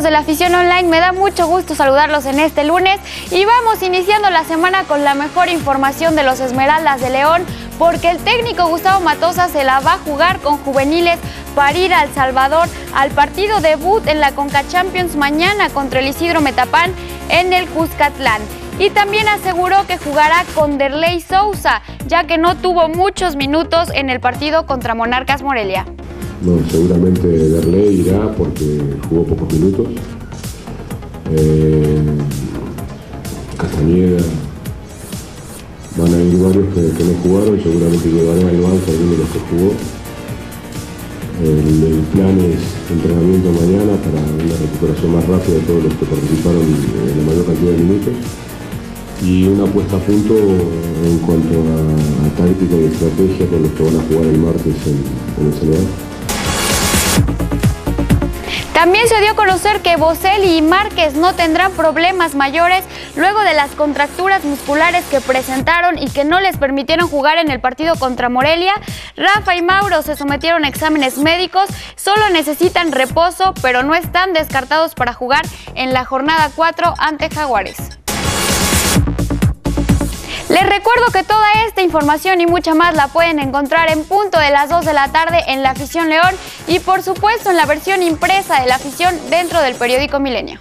de la afición online? Me da mucho gusto saludarlos en este lunes y vamos iniciando la semana con la mejor información de los Esmeraldas de León porque el técnico Gustavo Matosa se la va a jugar con juveniles para ir a El Salvador al partido debut en la Conca Champions mañana contra el Isidro Metapán en el Cuscatlán. Y también aseguró que jugará con Derley Sousa, ya que no tuvo muchos minutos en el partido contra Monarcas Morelia. No, seguramente Derley irá porque jugó pocos minutos. Eh, Castañeda, van a ir varios que, no jugaron, seguramente llevarán al banco algunos de los que jugó. El, plan es entrenamiento mañana para una recuperación más rápida de todos los que participaron en la mayor cantidad de minutos y una puesta a punto en cuanto a, táctica y estrategia con los que van a jugar el martes en, en el Salvador. También se dio a conocer que Boselli y Márquez no tendrán problemas mayores luego de las contracturas musculares que presentaron y que no les permitieron jugar en el partido contra Morelia. Rafa y Mauro se sometieron a exámenes médicos, solo necesitan reposo, pero no están descartados para jugar en la jornada 4 ante Jaguares. Recuerdo que toda esta información y mucha más la pueden encontrar en punto de las 2 de la tarde en La Afición León y por supuesto en la versión impresa de La Afición dentro del periódico Milenio.